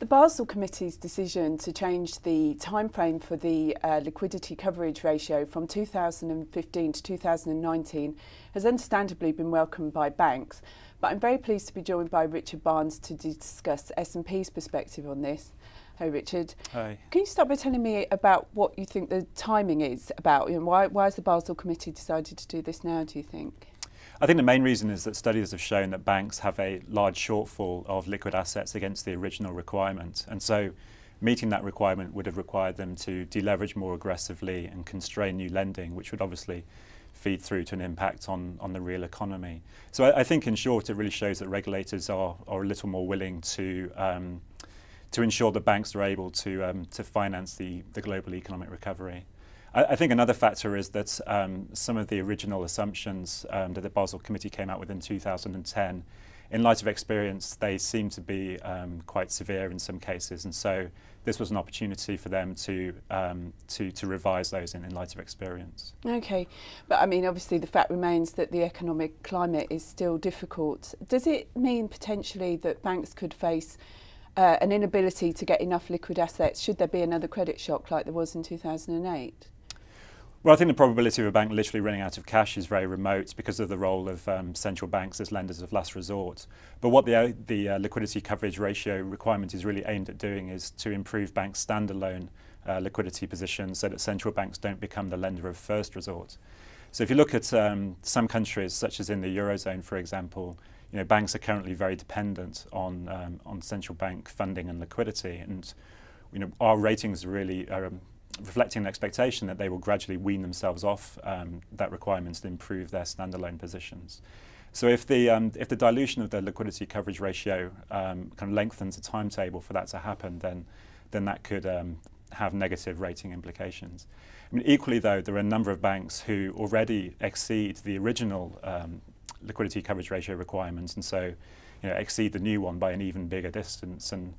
The Basel Committee's decision to change the timeframe for the uh, liquidity coverage ratio from 2015 to 2019 has understandably been welcomed by banks, but I'm very pleased to be joined by Richard Barnes to discuss S&P's perspective on this. Hi, Richard. Hi. Can you start by telling me about what you think the timing is about? You know, why, why has the Basel Committee decided to do this now, do you think? I think the main reason is that studies have shown that banks have a large shortfall of liquid assets against the original requirement. And so meeting that requirement would have required them to deleverage more aggressively and constrain new lending, which would obviously feed through to an impact on, on the real economy. So I, I think in short, it really shows that regulators are, are a little more willing to um, to ensure that banks are able to um, to finance the, the global economic recovery. I, I think another factor is that um, some of the original assumptions um, that the Basel Committee came out with in 2010, in light of experience, they seem to be um, quite severe in some cases. And so this was an opportunity for them to um, to, to revise those in, in light of experience. Okay, but I mean, obviously, the fact remains that the economic climate is still difficult. Does it mean potentially that banks could face uh, an inability to get enough liquid assets should there be another credit shock like there was in 2008? Well, I think the probability of a bank literally running out of cash is very remote because of the role of um, central banks as lenders of last resort. But what the, uh, the uh, liquidity coverage ratio requirement is really aimed at doing is to improve banks' standalone uh, liquidity positions so that central banks don't become the lender of first resort. So if you look at um, some countries, such as in the Eurozone, for example, you know, banks are currently very dependent on, um, on central bank funding and liquidity. And you know, our ratings really are um, reflecting an expectation that they will gradually wean themselves off um, that requirement to improve their standalone positions. So if the, um, if the dilution of the liquidity coverage ratio um, kind of lengthens the timetable for that to happen, then, then that could um, have negative rating implications. I mean, equally, though, there are a number of banks who already exceed the original um, liquidity coverage ratio requirements, and so you know, exceed the new one by an even bigger distance. And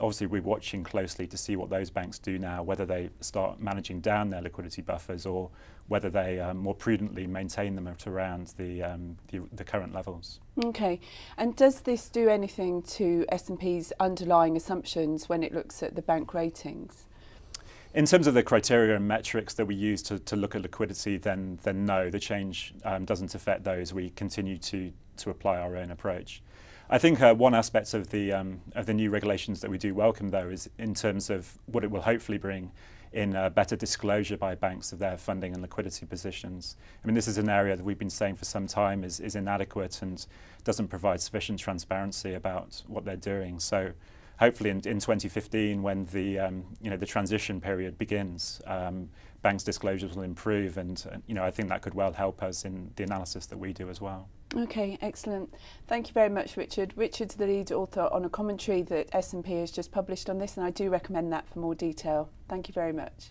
obviously we're watching closely to see what those banks do now, whether they start managing down their liquidity buffers or whether they um, more prudently maintain them at around the, um, the, the current levels. Okay, and does this do anything to S&P's underlying assumptions when it looks at the bank ratings? In terms of the criteria and metrics that we use to, to look at liquidity, then, then no, the change um, doesn't affect those. We continue to, to apply our own approach. I think uh, one aspect of the um, of the new regulations that we do welcome, though, is in terms of what it will hopefully bring in uh, better disclosure by banks of their funding and liquidity positions. I mean, this is an area that we've been saying for some time is, is inadequate and doesn't provide sufficient transparency about what they're doing. So hopefully in, in 2015 when the um, you know the transition period begins um, banks disclosures will improve and, uh, you know I think that could well help us in the analysis that we do as well. Okay, excellent. Thank you very much, Richard. Richard's the lead author on a commentary that S&P has just published on this, and I do recommend that for more detail. Thank you very much.